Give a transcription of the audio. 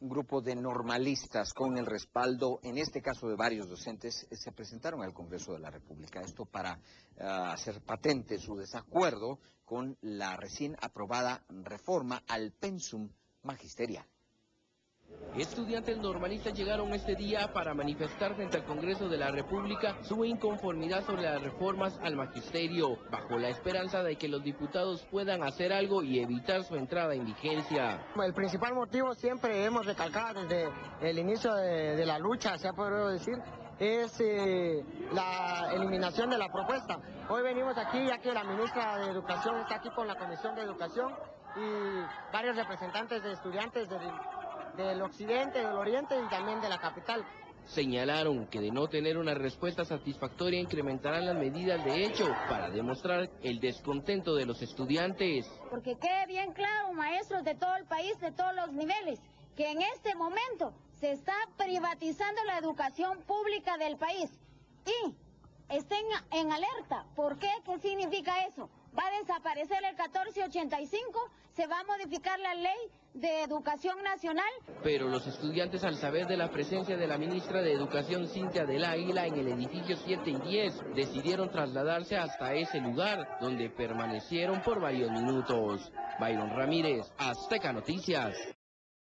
Un grupo de normalistas con el respaldo, en este caso de varios docentes, eh, se presentaron al Congreso de la República. Esto para ah, hacer patente su desacuerdo con la recién aprobada reforma al pensum magisterial. Estudiantes normalistas llegaron este día para manifestar frente al Congreso de la República su inconformidad sobre las reformas al magisterio, bajo la esperanza de que los diputados puedan hacer algo y evitar su entrada en vigencia. El principal motivo siempre hemos recalcado desde el inicio de, la lucha, se ha podido decir, es eh, la eliminación de la propuesta. Hoy venimos aquí ya que la ministra de Educación está aquí con la Comisión de Educación y varios representantes de estudiantes de del occidente, del oriente y también de la capital. Señalaron que de no tener una respuesta satisfactoria incrementarán las medidas de hecho para demostrar el descontento de los estudiantes. Porque quede bien claro, maestros de todo el país, de todos los niveles, que en este momento se está privatizando la educación pública del país. Y estén en alerta. ¿Por qué? ¿Qué significa eso? Va a desaparecer el 1485, se va a modificar la ley de Educación Nacional. Pero los estudiantes al saber de la presencia de la ministra de Educación Cintia del Águila en el edificio 7 y 10 decidieron trasladarse hasta ese lugar donde permanecieron por varios minutos. Byron Ramírez, Azteca Noticias.